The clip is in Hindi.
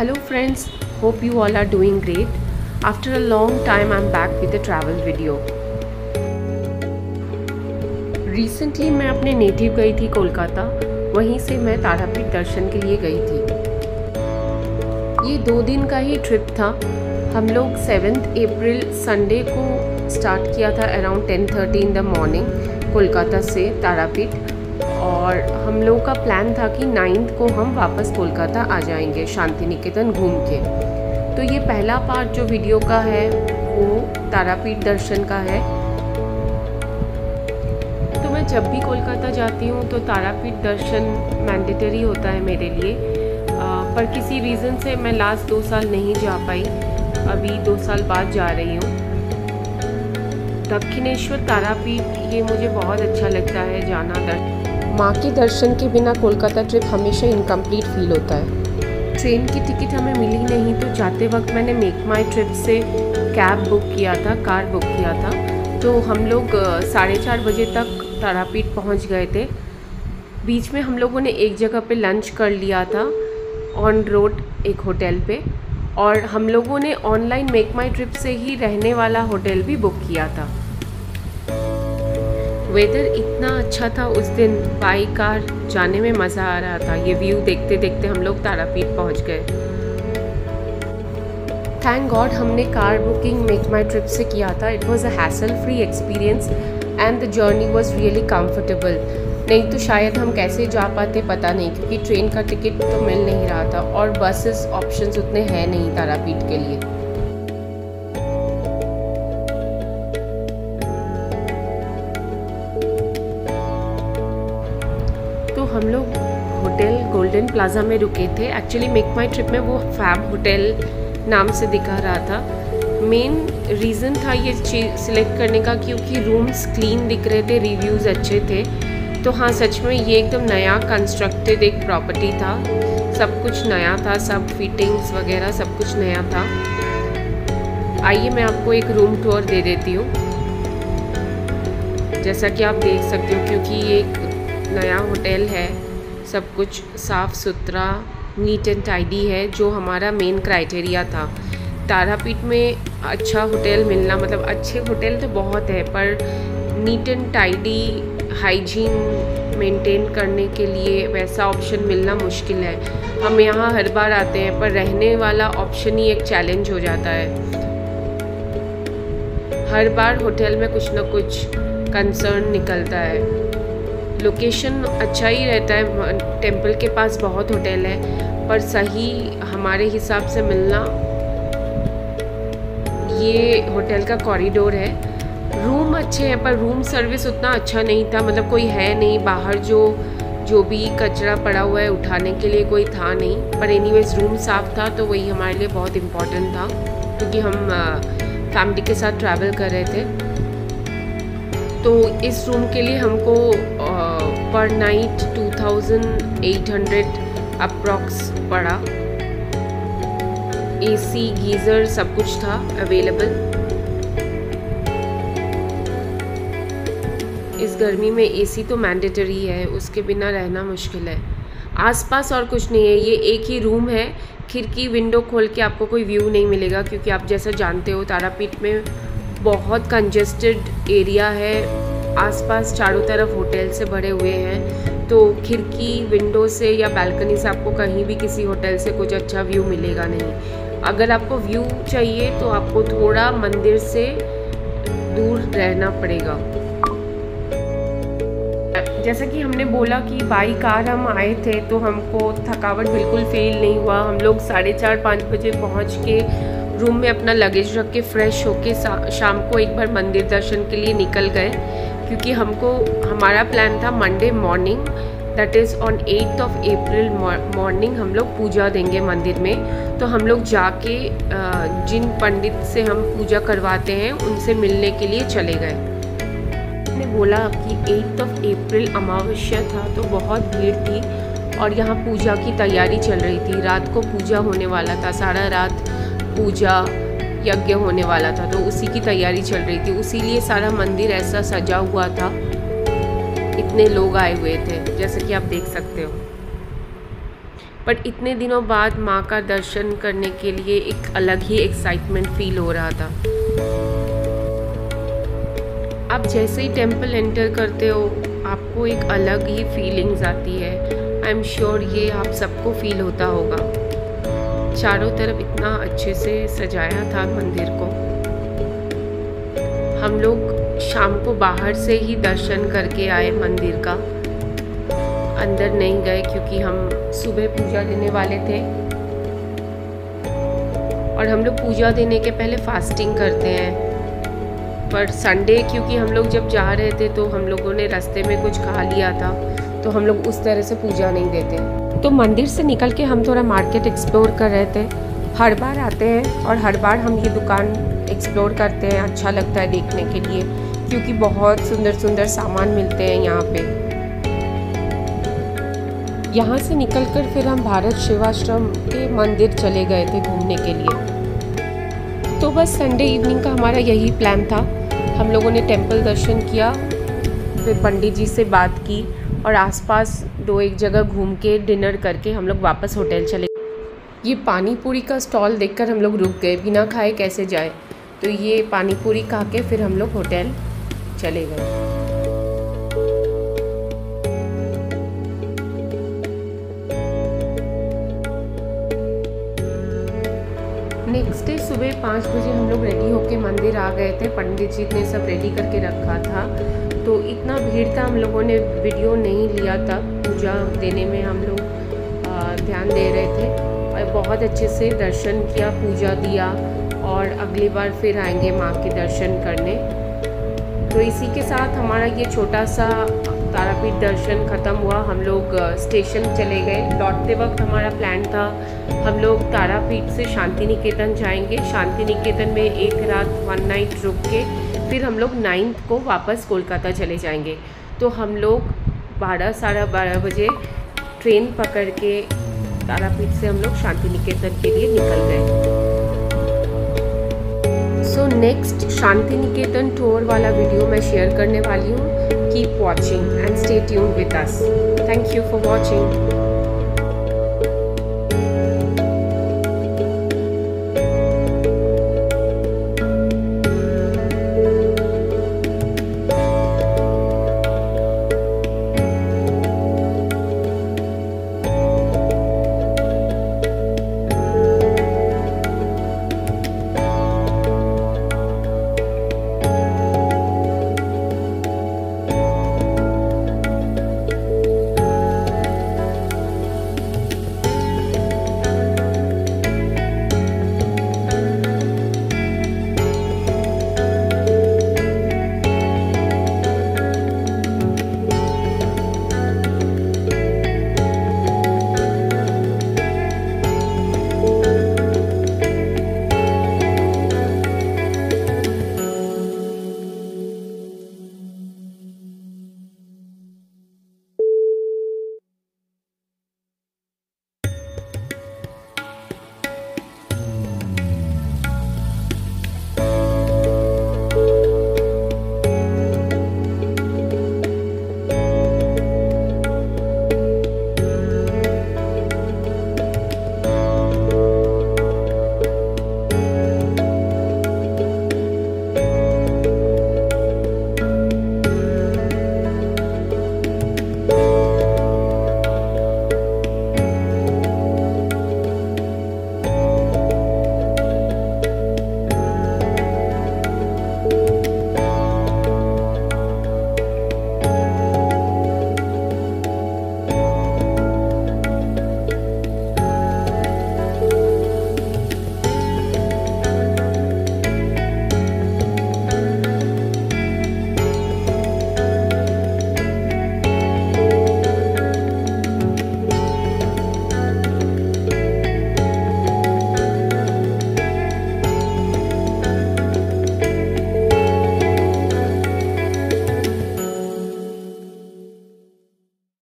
Hello friends, hope you all are doing great. After a long time I'm back with a travel video. Recently मैं अपने नेटिव गई थी कोलकाता। वहीं से मैं तारापीठ दर्शन के लिए गई थी। ये दो दिन का ही ट्रिप था। हम लोग सेवेंथ अप्रैल संडे को स्टार्ट किया था around ten thirty in the morning Kolkata से तारापीठ। और हम लोगों का प्लान था कि नाइन्थ को हम वापस कोलकाता आ जाएँगे शांति निकेतन घूम के। तो ये पहला पार्ट जो वीडियो का है वो तारापीठ दर्शन का है। तो मैं जब भी कोलकाता जाती हूँ तो तारापीठ दर्शन मैंडेटरी होता है मेरे लिए। आ, पर किसी रीज़न से मैं लास्ट दो साल नहीं जा पाई। अभी दो साल बाद जा रही हूँ। दक्षिणेश्वर तारापीठ ये मुझे बहुत अच्छा लगता है जाना दर्शन माँ के दर्शन के बिना कोलकाता ट्रिप हमेशा इनकम्प्लीट फील होता है। ट्रेन की टिकट हमें मिली नहीं तो जाते वक्त मैंने मेक माई ट्रिप से कैब बुक किया था कार बुक किया था। तो हम लोग साढ़े चार बजे तक तारापीठ पहुँच गए थे। बीच में हम लोगों ने एक जगह पे लंच कर लिया था ऑन रोड एक होटल पे। और हम लोगों ने ऑनलाइन मेक माई ट्रिप से ही रहने वाला होटल भी बुक किया था। वेदर इतना अच्छा था उस दिन, बाई कार जाने में मज़ा आ रहा था। ये व्यू देखते देखते हम लोग तारापीठ पहुँच गए। थैंक गॉड हमने car booking Make My Trip से किया था। It was a hassle free experience and the journey was really comfortable नहीं तो शायद हम कैसे जा पाते पता नहीं, क्योंकि ट्रेन का टिकट तो मिल नहीं रहा था और बसेस ऑप्शंस उतने हैं नहीं तारापीठ के लिए। प्लाजा में रुके थे। एक्चुअली मेक माई ट्रिप में वो फैब होटल नाम से दिखा रहा था। मेन रीज़न था ये चीज़ सिलेक्ट करने का क्योंकि रूम्स क्लीन दिख रहे थे रिव्यूज़ अच्छे थे। तो हाँ सच में ये एकदम नया कंस्ट्रक्टेड एक प्रॉपर्टी था। सब कुछ नया था, सब फिटिंग्स वगैरह सब कुछ नया था। आइए मैं आपको एक रूम टूर दे देती हूँ। जैसा कि आप देख सकते हो, क्योंकि ये एक नया होटल है। सब कुछ साफ़ सुथरा नीट एंड टाइडी है, जो हमारा मेन क्राइटेरिया था। तारापीठ में अच्छा होटल मिलना मतलब अच्छे होटल तो बहुत है, पर neat and tidy hygiene maintain करने के लिए वैसा ऑप्शन मिलना मुश्किल है। हम यहाँ हर बार आते हैं, पर रहने वाला ऑप्शन ही एक चैलेंज हो जाता है। हर बार होटल में कुछ ना कुछ कंसर्न निकलता है। लोकेशन अच्छा ही रहता है टेंपल के पास बहुत होटल है, पर सही हमारे हिसाब से मिलना, ये होटल का कॉरिडोर है। रूम अच्छे हैं, पर रूम सर्विस उतना अच्छा नहीं था मतलब कोई है नहीं, बाहर जो जो भी कचरा पड़ा हुआ है उठाने के लिए कोई था नहीं, पर एनीवेज रूम साफ़ था तो वही हमारे लिए बहुत इम्पोर्टेंट था, क्योंकि हम फैमिली के साथ ट्रैवल कर रहे थे। तो इस रूम के लिए हमको पर नाइट 2800 अप्रॉक्स पड़ा। एसी गीज़र, सब कुछ था अवेलेबल इस गर्मी में एसी तो मैंडेटरी है, उसके बिना रहना मुश्किल है। आसपास और कुछ नहीं है, ये एक ही रूम है, खिड़की विंडो खोल के आपको कोई व्यू नहीं मिलेगा, क्योंकि आप जैसा जानते हो, तारापीठ में बहुत कंजेस्टेड एरिया है आसपास चारों तरफ़ होटल से भरे हुए हैं तो खिड़की विंडो से या बालकनी से आपको कहीं भी किसी होटल से कुछ अच्छा व्यू मिलेगा नहीं। अगर आपको व्यू चाहिए तो आपको थोड़ा मंदिर से दूर रहना पड़ेगा। जैसा कि हमने बोला कि बाई कार हम आए थे तो हमको थकावट बिल्कुल फील नहीं हुआ। हम लोग साढ़े चार, पाँच बजे पहुँच के रूम में अपना लगेज रख के फ्रेश होके शाम को एक बार मंदिर दर्शन के लिए निकल गए। क्योंकि हमको, हमारा प्लान था Monday morning that is on eighth of April morning हम लोग पूजा देंगे मंदिर में। तो हम लोग जाके जिन पंडित से हम पूजा करवाते हैं, उनसे मिलने के लिए चले गए। मैंने बोला कि एट्थ ऑफ़ अप्रैल अमावस्या था तो बहुत भीड़ थी और यहाँ पूजा की तैयारी चल रही थी। रात को पूजा होने वाला था, सारा रात पूजा यज्ञ होने वाला था तो उसी की तैयारी चल रही थी। उसी लिए सारा मंदिर ऐसा सजा हुआ था। इतने लोग आए हुए थे, जैसे कि आप देख सकते हो। बट इतने दिनों बाद माँ का दर्शन करने के लिए एक अलग ही एक्साइटमेंट फील हो रहा था। आप जैसे ही टेंपल एंटर करते हो, आपको एक अलग ही फीलिंग्स आती है। आई एम श्योर ये आप सबको फील होता होगा। चारों तरफ़ इतना अच्छे से सजाया था मंदिर को। हम लोग शाम को बाहर से ही दर्शन करके आए मंदिर का। अंदर नहीं गए क्योंकि हम सुबह पूजा देने वाले थे। और हम लोग पूजा देने के पहले फास्टिंग करते हैं। पर संडे क्योंकि हम लोग जब जा रहे थे तो हम लोगों ने रास्ते में कुछ खा लिया था तो हम लोग उस तरह से पूजा नहीं देते। तो मंदिर से निकल के हम थोड़ा मार्केट एक्सप्लोर कर रहे थे। हर बार आते हैं और हर बार हम ये दुकान एक्सप्लोर करते हैं अच्छा लगता है देखने के लिए, क्योंकि बहुत सुंदर सुंदर सामान मिलते हैं यहाँ पे। यहाँ से निकलकर फिर हम भारत शिवाश्रम के मंदिर चले गए थे घूमने के लिए। तो बस संडे इवनिंग का हमारा यही प्लान था। हम लोगों ने टेंपल दर्शन किया, फिर पंडित जी से बात की और आसपास दो एक जगह घूम के डिनर करके हम लोग वापस होटल चले ये पानी पूरी का स्टॉल देखकर हम लोग रुक गए बिना खाए कैसे जाए। तो ये पानी पूरी खा के फिर हम लोग होटल चले गए। नेक्स्ट डे सुबह पाँच बजे हम लोग रेडी होके मंदिर आ गए थे। पंडित जी ने सब रेडी करके रखा था। तो इतना भीड़ था, हम लोगों ने वीडियो नहीं लिया था। पूजा देने में हम लोग ध्यान दे रहे थे। और बहुत अच्छे से दर्शन किया, पूजा दिया और अगली बार फिर आएँगे माँ के दर्शन करने। तो इसी के साथ हमारा ये छोटा सा तारापीठ दर्शन ख़त्म हुआ, हम लोग स्टेशन चले गए। लौटते वक्त हमारा प्लान था, हम लोग तारापीठ से शांति निकेतन जाएँगे। शांति निकेतन में एक रात वन नाइट रुक के, फिर हम लोग नाइन्थ को वापस कोलकाता चले जाएँगे। तो हम लोग बारह, साढ़े बारह बजे ट्रेन पकड़ के तारापीठ से हम लोग शांति निकेतन के लिए निकल गए। So next Shanti Niketan tour वाला वीडियो मैं शेयर करने वाली हूँ. Keep watching and stay tune with us thank you for watching